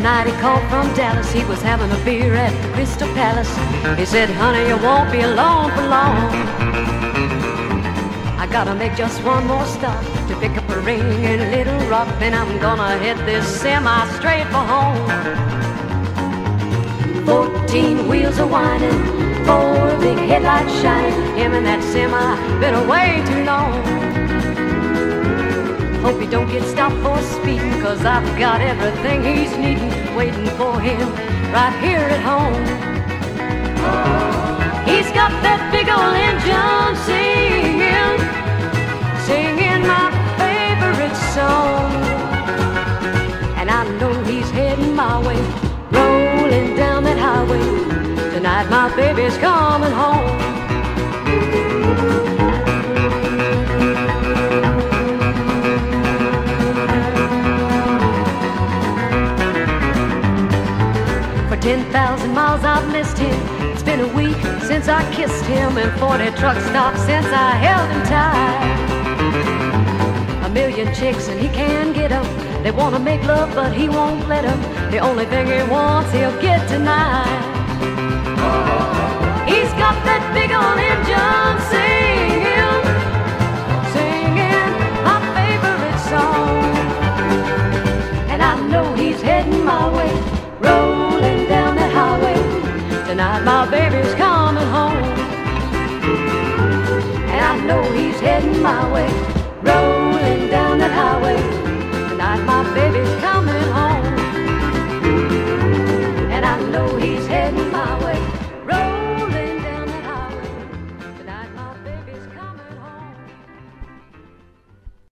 night he called from Dallas. He was having a beer at the Crystal Palace. He said, honey, you won't be alone for long. I gotta make just one more stop to pick up a ring in a Little Rock. Then I'm gonna hit this semi straight for home. Fourteen wheels are whining, four big headlights shining. Him and that semi been away too long. Hope he don't get stopped for speeding, cause I've got everything he's needing, waiting for him right here at home. He's got that big old engine singing, singing my favorite song. And I know he's heading my way, rolling down that highway. Tonight my baby's coming home. For 10,000 miles I've missed him. It's been a week since I kissed him, and 40 truck stops since I held him tight. A million chicks and he can't get get 'em. They wanna make love, but he won't let 'em. The only thing he wants, he'll get tonight. My baby's coming home, and I know he's heading my way. Road